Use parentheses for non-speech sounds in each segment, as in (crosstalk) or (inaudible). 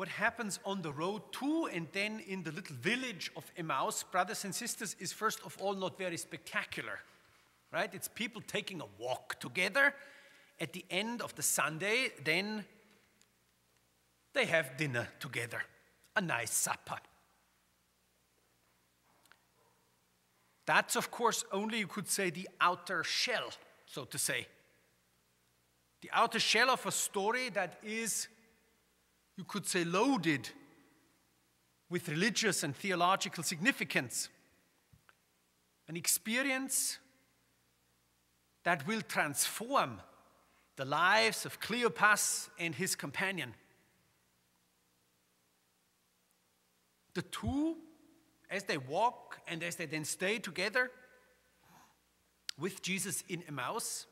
what happens on the road to and then in the little village of Emmaus, brothers and sisters, is first of all not very spectacular, right? It's people taking a walk together. At the end of the Sunday, then they have dinner together, a nice supper. That's, of course, only, you could say, the outer shell, so to say. The outer shell of a story that is, you could say, loaded with religious and theological significance. An experience that will transform the lives of Cleopas and his companion. The two, as they walk and as they then stay together with Jesus in Emmaus,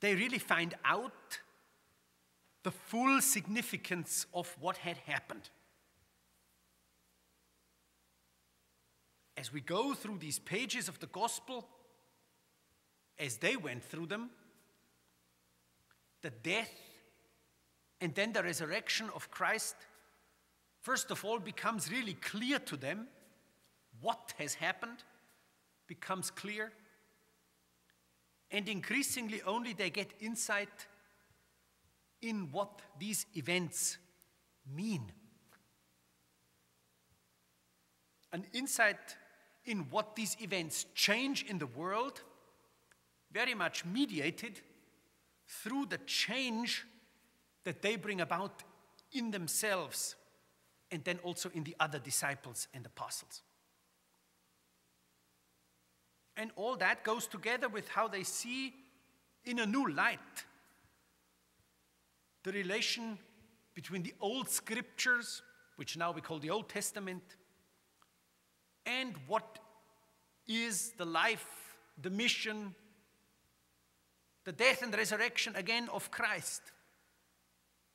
they really find out the full significance of what had happened. As we go through these pages of the gospel, as they went through them, the death and then the resurrection of Christ, first of all, becomes really clear to them. What has happened becomes clear. And increasingly, only they get insight in what these events mean. An insight in what these events change in the world, very much mediated through the change that they bring about in themselves and then also in the other disciples and apostles. And all that goes together with how they see in a new light the relation between the old scriptures, which now we call the Old Testament, and what is the life, the mission, the death and resurrection again of Christ,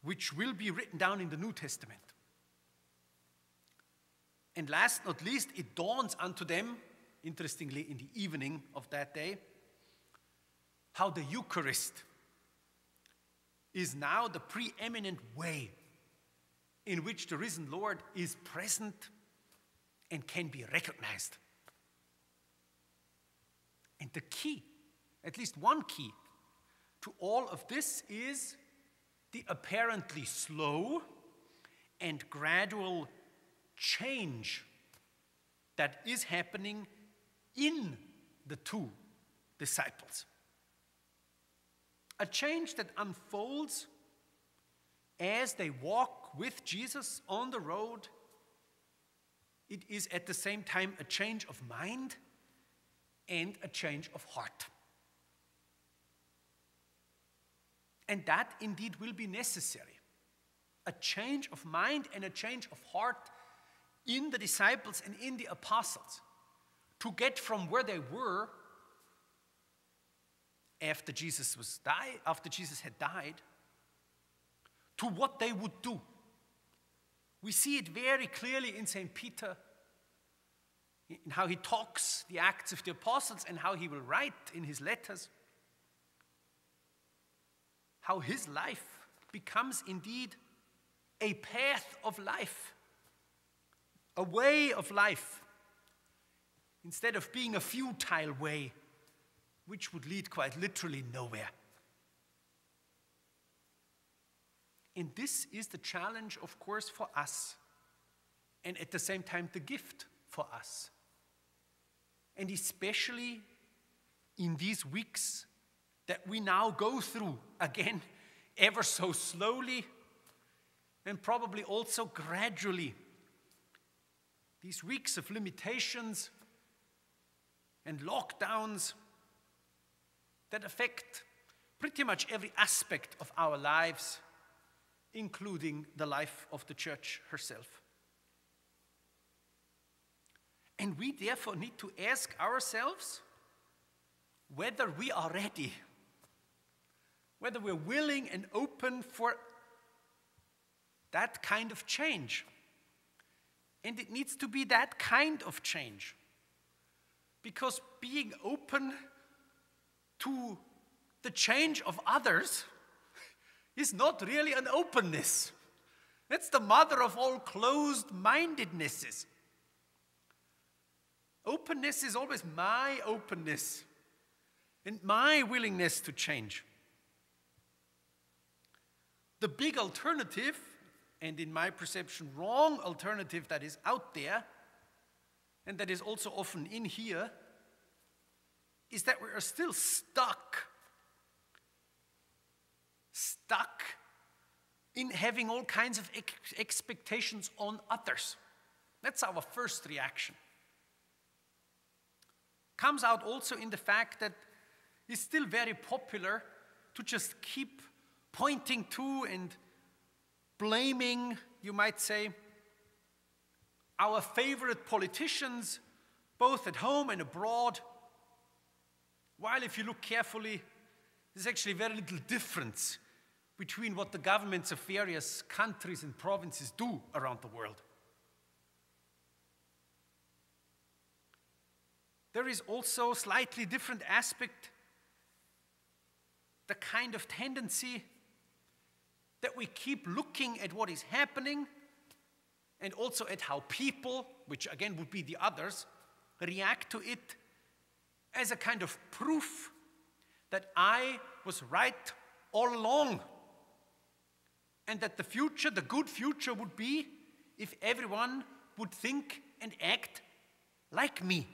which will be written down in the New Testament. And last not least, it dawns unto them interestingly, in the evening of that day, how the Eucharist is now the preeminent way in which the risen Lord is present and can be recognized. And the key, at least one key, to all of this is the apparently slow and gradual change that is happening in the two disciples. A change that unfolds as they walk with Jesus on the road. It is at the same time a change of mind and a change of heart. And that indeed will be necessary. A change of mind and a change of heart in the disciples and in the apostles to get from where they were after Jesus was died, after Jesus had died, to what they would do. We see it very clearly in St. Peter, in how he talks the Acts of the Apostles and how he will write in his letters, how his life becomes indeed a path of life, a way of life instead of being a futile way, which would lead quite literally nowhere. And this is the challenge, of course, for us, and at the same time, the gift for us. And especially in these weeks that we now go through again, ever so slowly, and probably also gradually. These weeks of limitations, and lockdowns that affect pretty much every aspect of our lives, including the life of the church herself. And we therefore need to ask ourselves whether we are ready, whether we're willing and open for that kind of change. And it needs to be that kind of change because being open to the change of others (laughs) is not really an openness. That's the mother of all closed mindednesses. Openness is always my openness and my willingness to change. The big alternative, and in my perception, wrong alternative that is out there, and that is also often in here, is that we are still stuck. Stuck in having all kinds of ex expectations on others. That's our first reaction. Comes out also in the fact that it's still very popular to just keep pointing to and blaming, you might say, our favorite politicians, both at home and abroad. While if you look carefully, there's actually very little difference between what the governments of various countries and provinces do around the world. There is also a slightly different aspect, the kind of tendency that we keep looking at what is happening and also at how people, which again would be the others, react to it as a kind of proof that I was right all along and that the future, the good future, would be if everyone would think and act like me.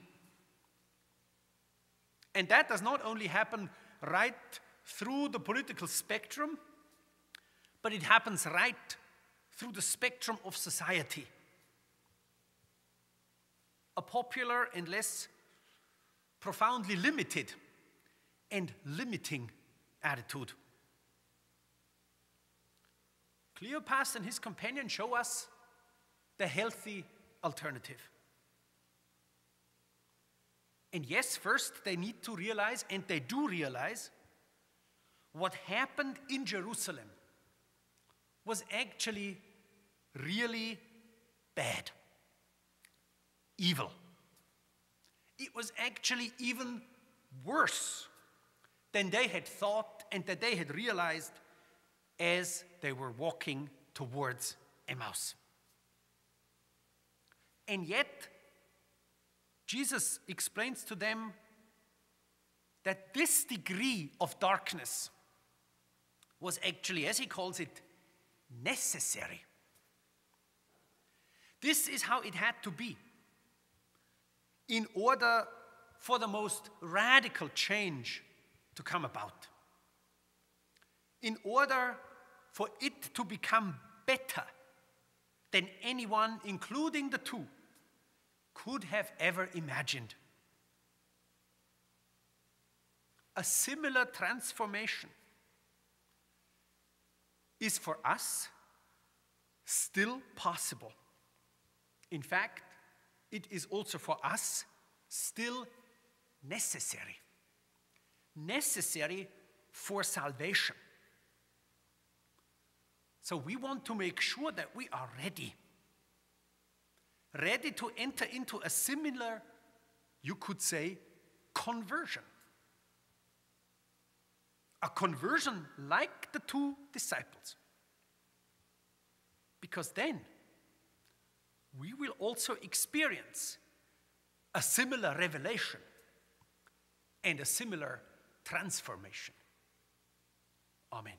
And that does not only happen right through the political spectrum, but it happens right through the spectrum of society. A popular and less profoundly limited and limiting attitude. Cleopas and his companion show us the healthy alternative. And yes, first they need to realize, and they do realize, what happened in Jerusalem was actually really bad, evil. It was actually even worse than they had thought and that they had realized as they were walking towards Emmaus. And yet, Jesus explains to them that this degree of darkness was actually, as he calls it, necessary. This is how it had to be in order for the most radical change to come about. In order for it to become better than anyone, including the two, could have ever imagined. A similar transformation is for us still possible. In fact, it is also for us still necessary. Necessary for salvation. So we want to make sure that we are ready. Ready to enter into a similar, you could say, conversion. A conversion like the two disciples. Because then we will also experience a similar revelation and a similar transformation. Amen.